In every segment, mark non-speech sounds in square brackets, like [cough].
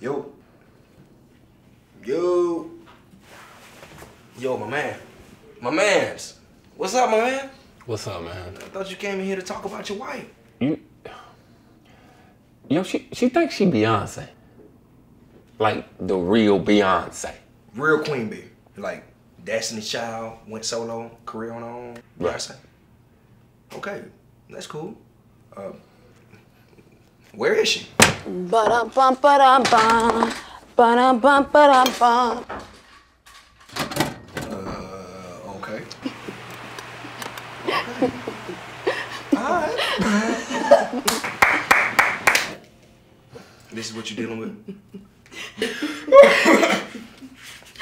Yo. Yo. Yo, my man. My mans. What's up, my man? What's up, man? I thought you came in here to talk about your wife. You, yo, she she thinks she Beyonce, like the real Beyonce. Real queen bee. Like Destiny Child went solo, career on her own. Right. Beyonce. Okay, that's cool. Uh, where is she? Ba-dum bum ba-dum bum. Ba-dum bum ba-dum bum. Uh, okay. [laughs] Alright. this is what you're dealing with?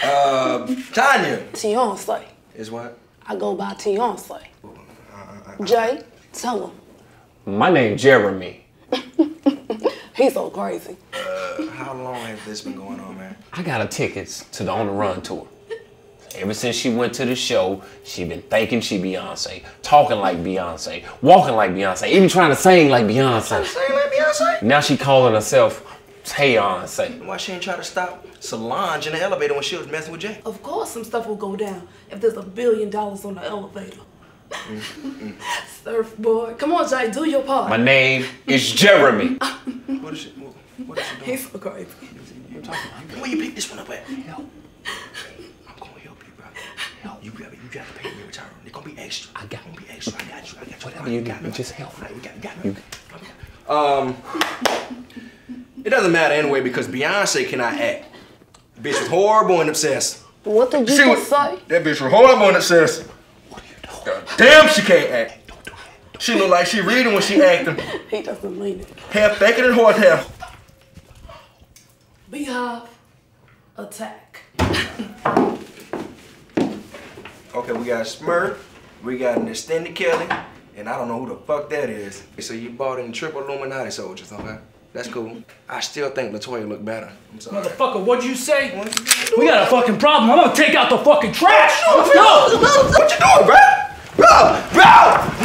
uh, [laughs] Tanya Beyonce. is what? I go by Beyonce. Jay, tell him. My name Jeremy. He's so crazy. Uh, how long has this been going on, man? I got her tickets to the On the Run tour. Ever since she went to the show, she been thinking she Beyonce, talking like Beyonce, walking like Beyonce, even trying to sing like Beyonce. Sing like Beyonce? Now she calling herself Beyonce. Why she ain't try to stop Solange in the elevator when she was messing with Jay? Of course, some stuff will go down if there's a billion dollars on the elevator. [laughs] Surfboard. Come on, Jay, do your part. My name is Jeremy. [laughs] What is she? What, what is she doing? He's so crazy. Where you pick this one up at? Help. I'm gonna help you, bro. Help. You got, you got to pay me in return. It's gonna be extra. I got- It's gonna be extra. I got you. I got you. Whatever you got me. just help. All right, you got, you got me. Um, it doesn't matter anyway because Beyonce cannot act. The bitch was horrible and obsessed. What did you She just was, say? that bitch was horrible and obsessed. What are you doing? Damn, she can't act. She look like she reading when she [laughs] acting. He doesn't mean it. Hair thicker than horsehair. Beyhive. Attack. Okay, we got Smurf, we got an extended Kelly, and I don't know who the fuck that is. So you bought in triple Illuminati soldiers, okay? That's cool. I still think LeToya look better. I'm sorry. Motherfucker, what'd you say? What you? We got a fucking problem. I'm gonna take out the fucking trash. No! What you doing, bro? Bro! Bro!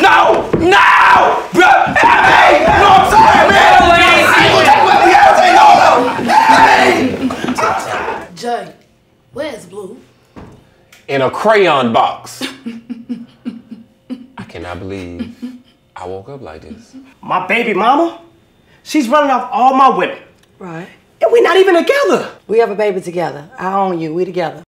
No! No! Bro! Hey! No, I'm sorry, man! I ain't gonna take my Beyonce, no, no! Hey! Jay, where's Blue? In a crayon box. I cannot believe I woke up like this. My baby mama, she's running off all my women. Right. And we're not even together. We have a baby together. I own you. We together.